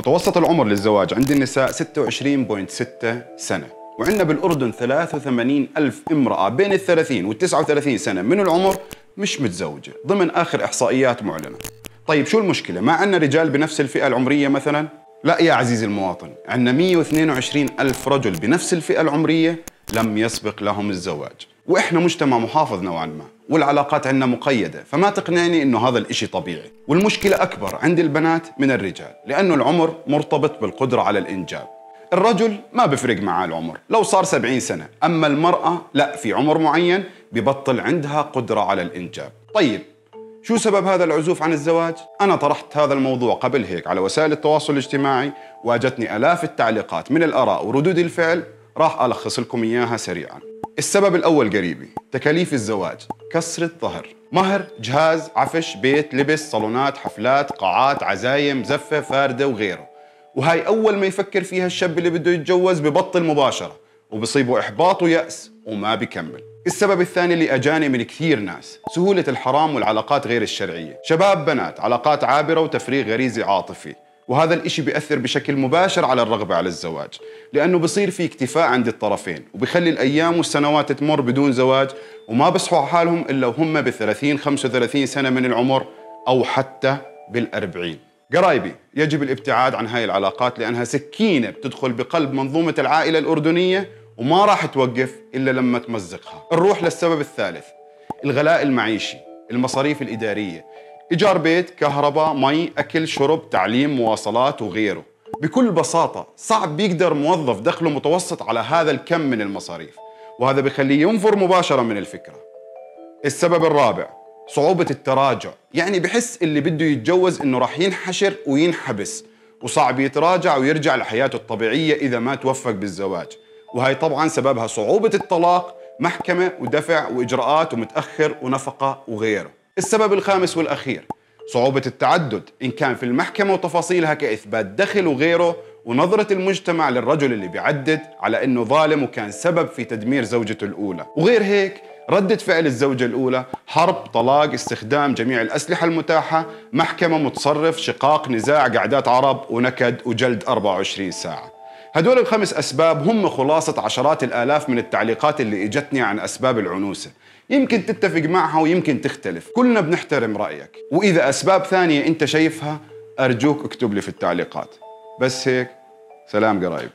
متوسط العمر للزواج عند النساء 26.6 سنة وعندنا بالأردن 83 ألف امرأة بين ال 30 وال 39 سنة من العمر مش متزوجة ضمن آخر إحصائيات معلنة طيب شو المشكلة؟ ما عندنا رجال بنفس الفئة العمرية مثلا؟ لا يا عزيزي المواطن عندنا 122 ألف رجل بنفس الفئة العمرية لم يسبق لهم الزواج وإحنا مجتمع محافظ نوعا ما والعلاقات عندنا مقيدة فما تقنعني إنه هذا الإشي طبيعي. والمشكلة أكبر عند البنات من الرجال لأنه العمر مرتبط بالقدرة على الإنجاب. الرجل ما بفرق معاه العمر لو صار 70 سنة. أما المرأة لا في عمر معين ببطل عندها قدرة على الإنجاب. طيب شو سبب هذا العزوف عن الزواج؟ أنا طرحت هذا الموضوع قبل هيك على وسائل التواصل الاجتماعي واجتني آلاف التعليقات من الآراء وردود الفعل. راح ألخص لكم إياها سريعا. السبب الأول قريبي تكاليف الزواج كسرة ظهر مهر جهاز عفش بيت لبس صالونات حفلات قاعات عزايم زفة فاردة وغيره. وهاي أول ما يفكر فيها الشاب اللي بده يتجوز ببطل مباشرة وبصيبه إحباط ويأس وما بكمل السبب الثاني اللي أجاني من كثير ناس سهولة الحرام والعلاقات غير الشرعية. شباب بنات علاقات عابرة وتفريغ غريزي عاطفي. وهذا الإشي بيأثر بشكل مباشر على الرغبة على الزواج لأنه بصير في اكتفاء عند الطرفين وبخلي الأيام والسنوات تمر بدون زواج وما بصحوا حالهم إلا وهم ب 30 35 سنة من العمر أو حتى بالأربعين. قرايبي يجب الابتعاد عن هاي العلاقات لأنها سكينة بتدخل بقلب منظومة العائلة الأردنية وما راح توقف إلا لما تمزقها. نروح للسبب الثالث الغلاء المعيشي المصاريف الإدارية. إيجار بيت كهرباء مي أكل شرب تعليم مواصلات وغيره. بكل بساطة صعب بيقدر موظف دخله متوسط على هذا الكم من المصاريف وهذا بخليه ينفر مباشرة من الفكرة. السبب الرابع صعوبة التراجع. يعني بحس اللي بده يتجوز إنه راح ينحشر وينحبس وصعب يتراجع ويرجع لحياته الطبيعية إذا ما توفق بالزواج. وهي طبعا سببها صعوبة الطلاق محكمة ودفع وإجراءات ومتأخر ونفقة وغيره. السبب الخامس والأخير صعوبة التعدد إن كان في المحكمة وتفاصيلها كإثبات دخل وغيره ونظرة المجتمع للرجل اللي بيعدد على إنه ظالم وكان سبب في تدمير زوجته الأولى. وغير هيك ردة فعل الزوجة الأولى حرب طلاق استخدام جميع الأسلحة المتاحة محكمة متصرف شقاق نزاع قعدات عرب ونكد وجلد 24 ساعة. هدول الخمس أسباب هم خلاصة عشرات الآلاف من التعليقات اللي إجتني عن أسباب العنوسة. يمكن تتفق معها ويمكن تختلف. كلنا بنحترم رأيك. وإذا أسباب ثانية أنت شايفها أرجوك اكتب لي في التعليقات. بس هيك سلام قرايبي.